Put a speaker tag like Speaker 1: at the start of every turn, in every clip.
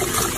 Speaker 1: you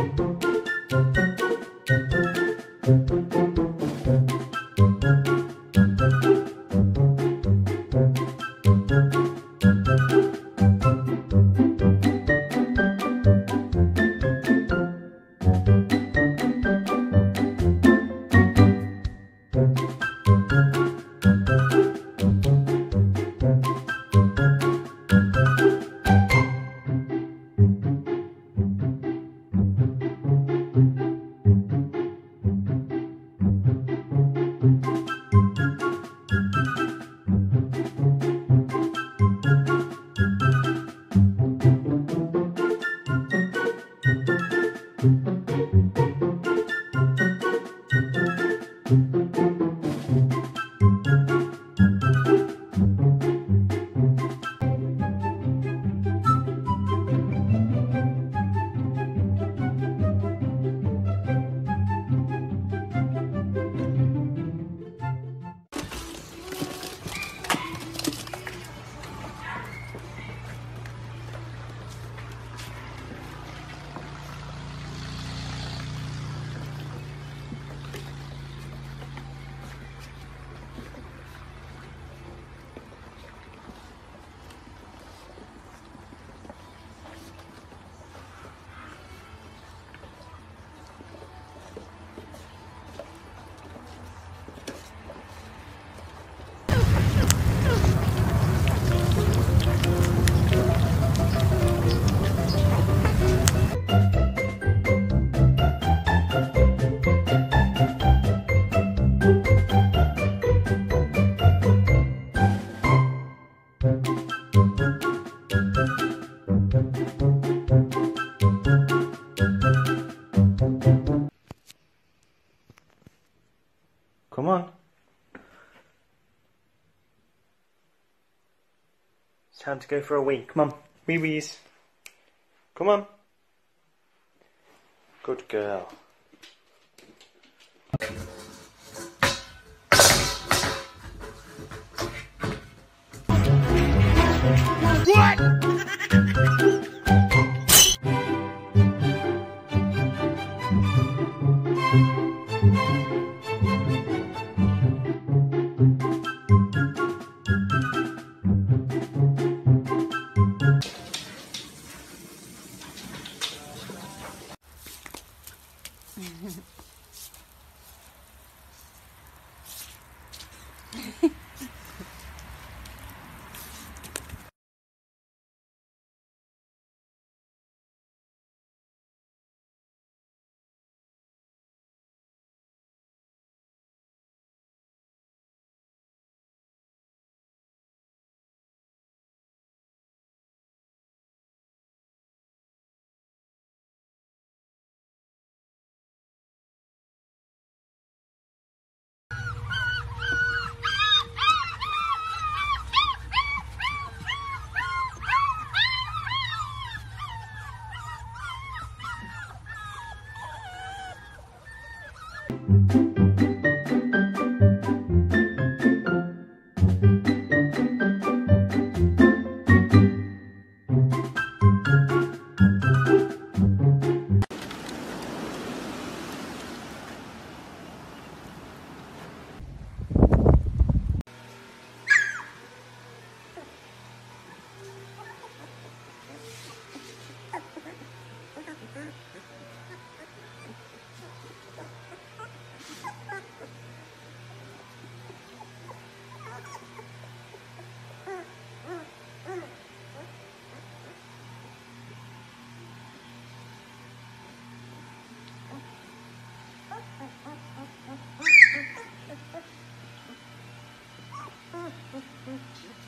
Speaker 2: Time to go for a wee. Come on. Wee wees. Come on. Good girl. Thank you.